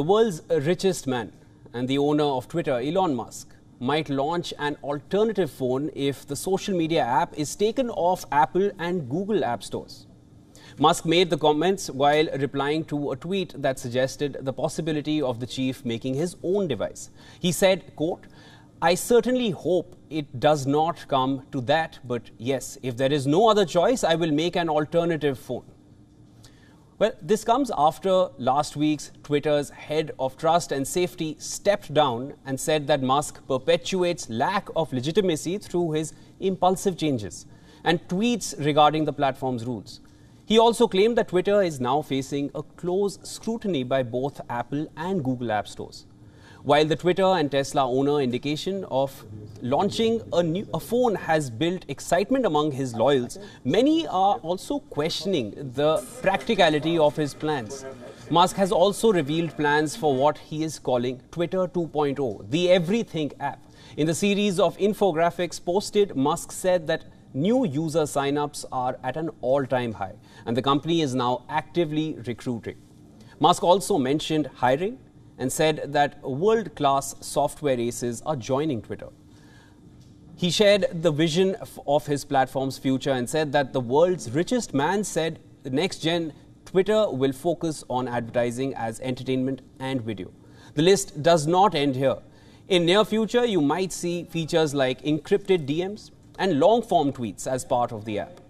The world's richest man and the owner of Twitter, Elon Musk, might launch an alternative phone if the social media app is taken off Apple and Google app stores. Musk made the comments while replying to a tweet that suggested the possibility of the chief making his own device. He said, quote, I certainly hope it does not come to that, but yes, if there is no other choice, I will make an alternative phone. Well, this comes after last week's Twitter's head of trust and safety stepped down and said that Musk perpetuates lack of legitimacy through his impulsive changes and tweets regarding the platform's rules. He also claimed that Twitter is now facing a close scrutiny by both Apple and Google App Stores. While the Twitter and Tesla owner indication of launching a new a phone has built excitement among his loyals, many are also questioning the practicality of his plans. Musk has also revealed plans for what he is calling Twitter 2.0, the everything app. In the series of infographics posted, Musk said that new user signups are at an all-time high and the company is now actively recruiting. Musk also mentioned hiring and said that world class software aces are joining Twitter. He shared the vision of his platform's future and said that the world's richest man said the next gen Twitter will focus on advertising as entertainment and video. The list does not end here. In near future, you might see features like encrypted DMs and long form tweets as part of the app.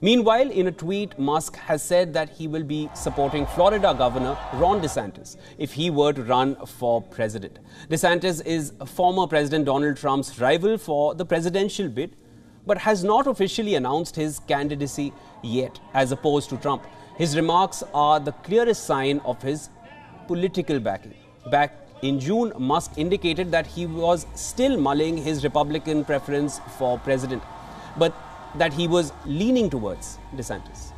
Meanwhile, in a tweet, Musk has said that he will be supporting Florida Governor Ron DeSantis if he were to run for president. DeSantis is former President Donald Trump's rival for the presidential bid, but has not officially announced his candidacy yet, as opposed to Trump. His remarks are the clearest sign of his political backing. Back in June, Musk indicated that he was still mulling his Republican preference for president. But that he was leaning towards DeSantis.